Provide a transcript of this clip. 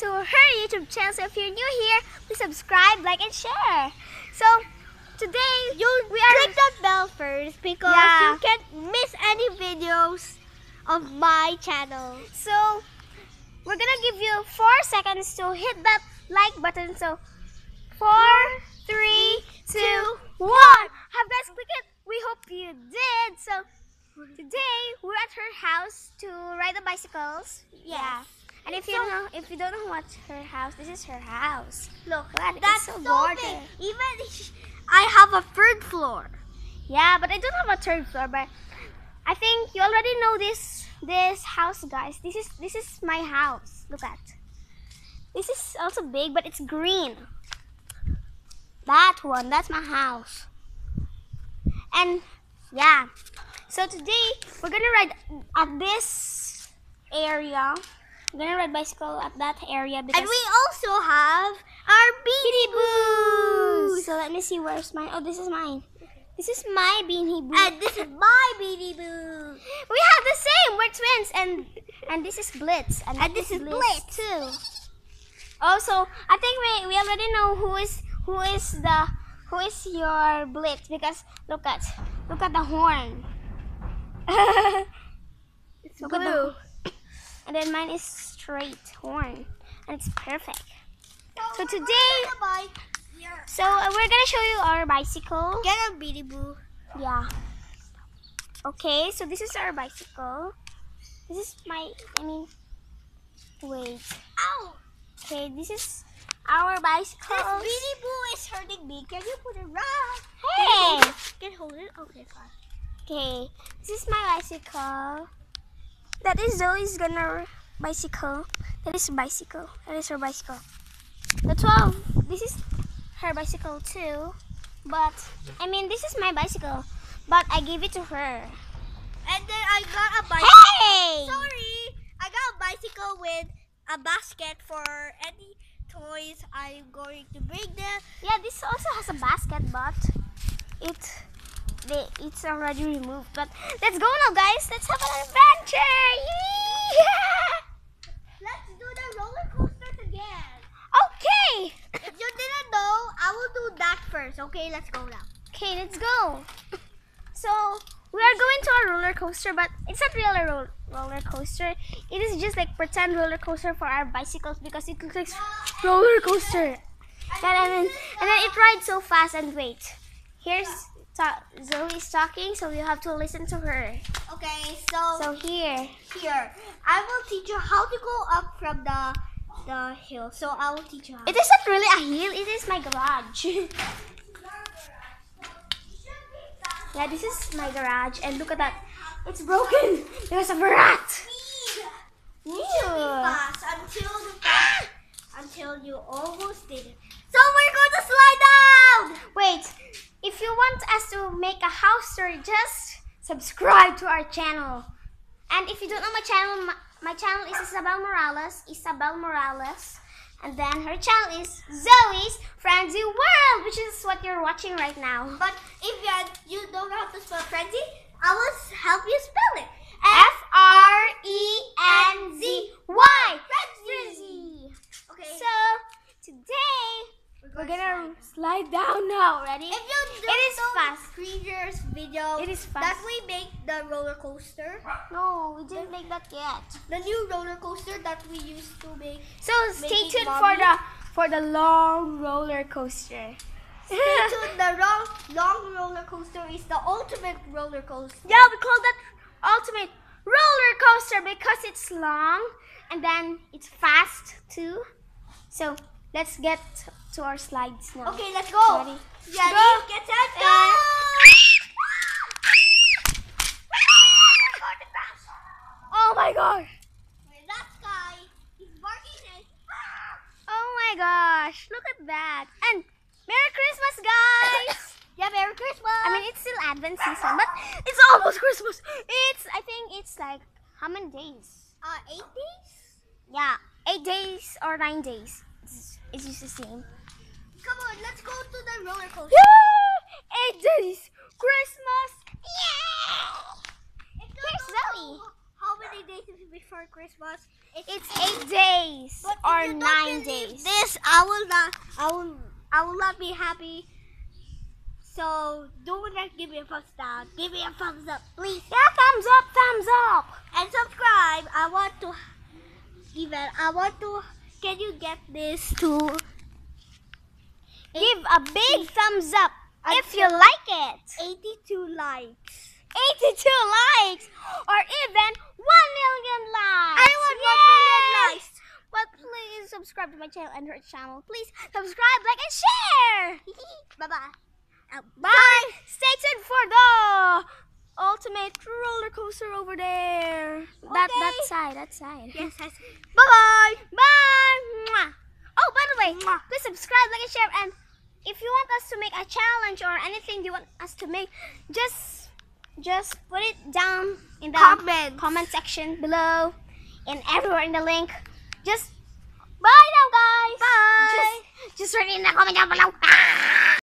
to her YouTube channel. So if you're new here, please subscribe, like, and share. So today You we are click that bell first because Yeah. you can't miss any videos of my channel. so we're gonna give you four seconds to hit that like button. So four, three, two, one. Have guys clicked it? We hope you did. So today we're at her house to ride the bicycles. Yeah. And if you So- don't know, if you don't know what's her house, this is her house. Look, that's so so gorgeous. big. Even I have a third floor. Yeah, but I don't have a third floor. But I think you already know this this house, guys. This is this is my house. Look at. This is also big, but it's green. That one, that's my house. And yeah, so today we're gonna ride at this area. We're gonna ride bicycle at that area because And we also have our Beanie Boos. So let me see where's mine. Oh, this is mine. This is my beanie boo. And this is my Beanie Boo. We have the same. We're twins, and and this is Blitz, and, And this is Blitz. too. Also, I think we, we already know who is who is the who is your Blitz because look at look at the horn. It's Look the- and then mine is straight horn, and it's perfect. So today, so we're gonna show you our bicycle. Get a Beanie Boo. Yeah. Okay, so this is our bicycle. This is my, I mean, wait. Ow! Okay, this is our bicycle. This Beanie Boo is hurting me. Can you put it right? Hey! Can you hold it? Okay, fine. Okay, this is my bicycle. That is Zoe's gonna bicycle. That is bicycle. That is her bicycle. The 12, this is her bicycle too. But, I mean, this is my bicycle. But I gave it to her. And then I got a bicycle. Hey! Sorry, I got a bicycle with a basket for any toys I'm going to bring there. Yeah, this also has a basket, but it they, it's already removed. But let's go now, guys. Let's have an adventure. Yeah! Let's do the roller coasters again. Okay. If you didn't know, I will do that first. Okay, let's go now. Okay, let's go. So we are going to a roller coaster, but it's not really a ro- roller coaster. It is just like pretend roller coaster for our bicycles because it looks like roller coaster. And then, and then it rides so fast. And wait, here's ta- Zoe's talking, so you have to listen to her. Okay, so, So here. here, I will teach you how to go up from the the hill. So I will teach you how. It is not really a hill, it is my garage. yeah, this is my garage, and look at that. It's broken There's a rat. Ew. fast until the until you almost did it. So we're going to slide down. Wait, if you want us to make a house tour, just subscribe to our channel. And if you don't know my channel, my, my channel is Isabel Morales. Isabel Morales. And then her channel is Zoe's Frenzy World, which is what you're watching right now. But if you you don't know how to spell frenzy, I will help you spell it. F R E N Z Y. Frenzy. Okay. So today we're gonna slide down now. Ready? if you It don't fast. previous video, It is that fast. we make the roller coaster, No, we didn't make that yet. the new roller coaster that we used to make. So stay tuned mommy. for the for the long roller coaster. Stay tuned. The long, long roller coaster is the ultimate roller coaster. yeah, we call that ultimate roller coaster because it's long and then it's fast too. So let's get to our slides now. Okay, let's go. Ready? Go. Get set, go! Uh, Oh my gosh! Wait, that guy, he's barking Oh my gosh! Look at that! And Merry Christmas, guys! Yeah, Merry Christmas! I mean, it's still Advent season, but it's almost Christmas. It's, I think it's like, how many days? uh, eight days? Yeah, eight days or nine days. It's, it's just the same. Come on, let's go to the roller coaster. Yeah! Eight days! Christmas! Yeah! Here's Zoe. how many days is before Christmas? It's eight days or nine days. This I will not. I will. I will not be happy. So do not give me a thumbs down. Give me a thumbs up, please, Yeah, thumbs up, thumbs up. and subscribe. I want to. Even I want to. Can you get this to? Give a big thumbs up if you like it. 82 likes. 82 likes or even 1 million likes. I want 1 million likes. But please subscribe to my channel and her channel. Please subscribe, like, and share. bye bye. Bye. Stay tuned for the ultimate roller coaster over there. That that side, that side. Yes, yes. Bye bye. Bye. Mwah. Oh, by the way, please subscribe, like, and share. And if you want us to make a challenge or anything you want us to make, just just put it down in the Comment. comment section below and everywhere in the link. Just bye now, guys. Bye. Just, just write it in the comment down below. Ah!